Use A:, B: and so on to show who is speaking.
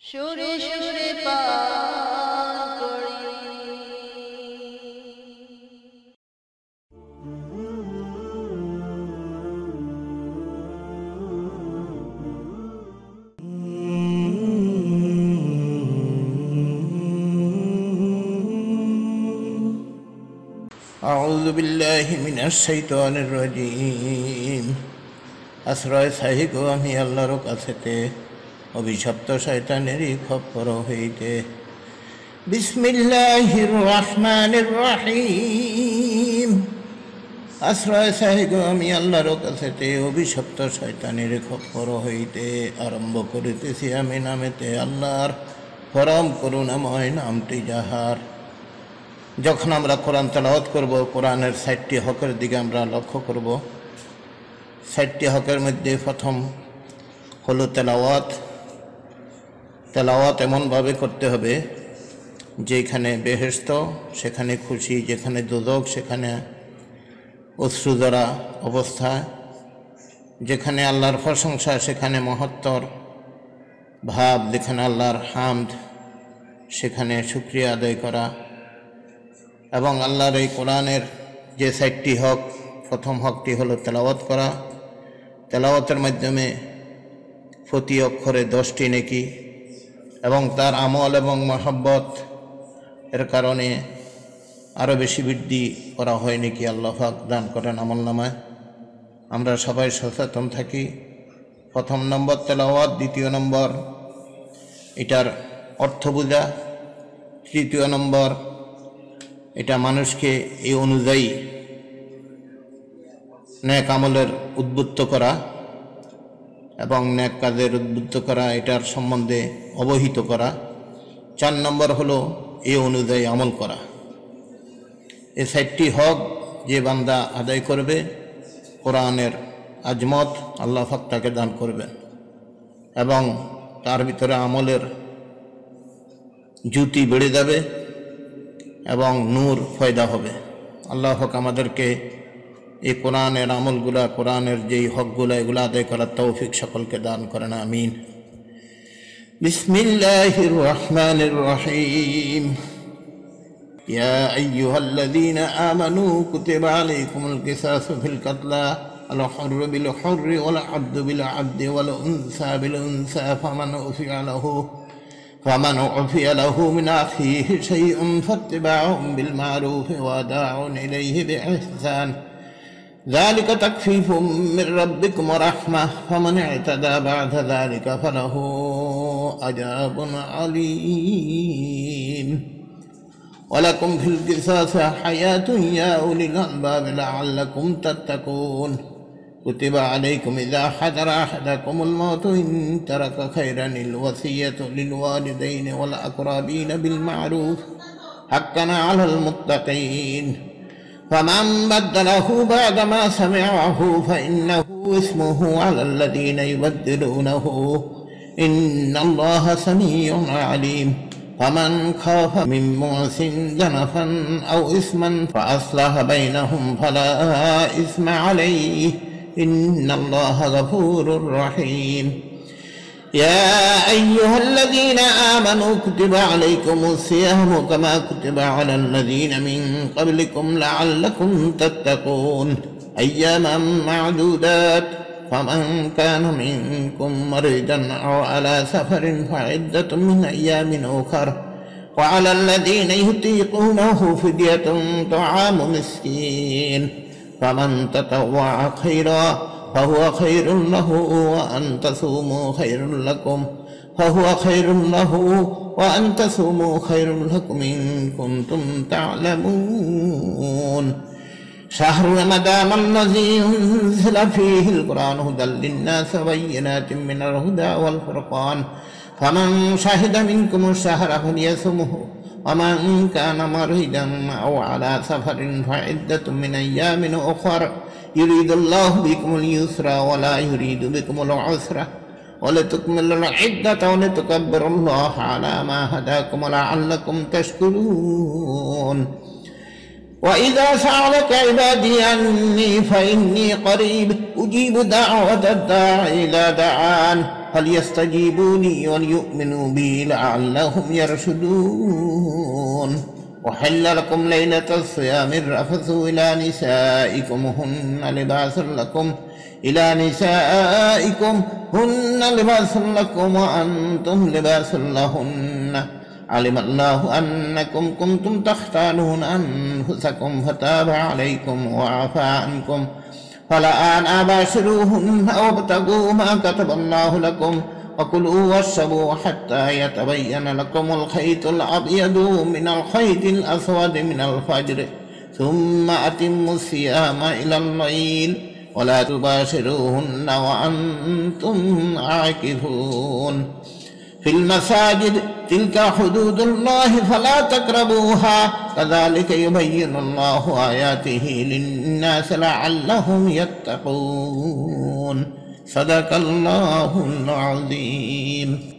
A: সুরে সুরে পার করি
B: أعوذ بالله من الشيطان الرجيم আশ্রয় সাহিক আমি আল্লাহর কাছেতে অভিশপ্ত শয়তানেরই খপ্পর হইতে। বিসমিল্লাহির রহমানির রহিম। আশ্রয় সাহিক আমি আল্লাহর কাছেতে অভিশপ্ত শয়তানের খপ্পর হইতে। আরম্ভ করিতেছি আমি নামেতে আল্লাহর পরম করুণাময় নামটি যাহার। যখন আমরা কোরআন তেলাওয়াত করব, কোরআনের ষাটটি হকের দিকে আমরা লক্ষ্য করব। ষাটটি হকের মধ্যে প্রথম হলো তেলাওয়াত। তেলাওয়াত এমনভাবে করতে হবে যেখানে বেহেস্ত সেখানে খুশি, যেখানে দুদক, সেখানে অশ্রুধরা অবস্থা, যেখানে আল্লাহর প্রশংসা, সেখানে মহত্তর ভাব, যেখানে আল্লাহর হামদ, সেখানে শুক্রিয়া আদায় করা এবং আল্লাহর এই কোরআনের যে সাইটটি হক, প্রথম হকটি হলো তেলাওয়াত করা। তেলাওয়াতের মাধ্যমে প্রতি অক্ষরে দশটি নেকি এবং তার আমল এবং মহব্বত এর কারণে আরও বেশি বৃদ্ধি করা হয় নাকি আল্লাহ পাক দান করেন আমল নামায়। আমরা সবাই সচেতন থাকি। প্রথম নম্বর তেলাওয়াত, দ্বিতীয় নম্বর এটার অর্থ বোঝা। তৃতীয় নম্বর এটা মানুষকে এই অনুযায়ী ন্যাক আমলের উদ্বুদ্ধ করা। এবং ন্যাক কাজের উদ্বুদ্ধ করা, এটার সম্বন্ধে অবহিত করা। চার নম্বর হলো, এ অনুযায়ী আমল করা। এ সাইটটি হক যে বান্দা আদায় করবে, কোরআনের আজমত আল্লাহ ফাক তাকে দান করবেন। এবং তার ভিতরে আমলের জুতি বেড়ে যাবে এবং নূর, ফয়দা হবে। আল্লাহ হক আমাদেরকে এই কোরআনের আমলগুলা কোরআনের যেই হকগুলো এগুলো আদায় করার তৌফিক সকলকে দান করেন আমিন বিসমিল্লাহির রহমানির রহিম يا أيها الذين آمنوا كتب عليكم القصاص في القتلى الحر بالحر والعبد بالعبد والأنثى بالأنثى فمن أوفي له فمن عفي له من أخيه شيء فاتباع بالمعروف وأداع إليه بإحسان ذلك تكفيف من ربكم ورحمة فمن اعتدى بعد ذلك فله عذاب عليم. ولكم في القصاص حياة يا أولي الألباب لعلكم تتقون. كتب عليكم إذا حضر أحدكم الموت إن ترك خيرا الوصية للوالدين والأقربين بالمعروف حقا على المتقين. فمن بدله بعدما سمعه فإنه اسمه على الذين يبدلونه. إن الله سميع عليم. فمن خاف من موس جنفا أو إثما فأصلح بينهم فلا إثم عليه. إن الله غفور رحيم. يا أيها الذين آمنوا كتب عليكم الصيام كما كتب على الذين من قبلكم لعلكم تتقون. أياما معدودات. فمن كان منكم مريضا أو على سفر فعدة من أيام أخر. وعلى الذين يطيقونه فدية طعام مسكين. فمن تطوع خيرا فهو خير له وأن تصوموا خير لكم. فهو خير له وأن تصوموا خير لكم إن كنتم تعلمون. شهر رمضان الذي أنزل فيه القرآن هدى للناس وبينات من الهدى والفرقان. فمن شهد منكم الشهر فليصمه. ومن كان مريضا أو على سفر فعدة من أيام أخر يريد الله بكم اليسر ولا يريد بكم العسر ولتكملوا العدة ولتكبروا الله على ما هداكم ولعلكم تشكرون وإذا سألك عبادي عني فإني قريب أجيب دعوة الداع إذا دعان فليستجيبوا لي وليؤمنوا بي لعلهم يرشدون. وحل لكم ليلة الصيام الرفث إلى نسائكم هن لباس لكم. إلى نسائكم هن لباس لكم وأنتم لباس لهن. علم الله أنكم كنتم تختانون أنفسكم فتاب عليكم وعفى عنكم. فالآن أباشروهن وابتغوا ما كتب الله لكم وكلوا واشربوا حتى يتبين لكم الخيط الأبيض من الخيط الأسود من الفجر ثم أتموا الصيام إلى الليل. ولا تباشروهن وأنتم عاكفون. في المساجد تلك حدود الله فلا تقربوها. كذلك يبين الله آياته للناس لعلهم يتقون. صدق الله العظيم.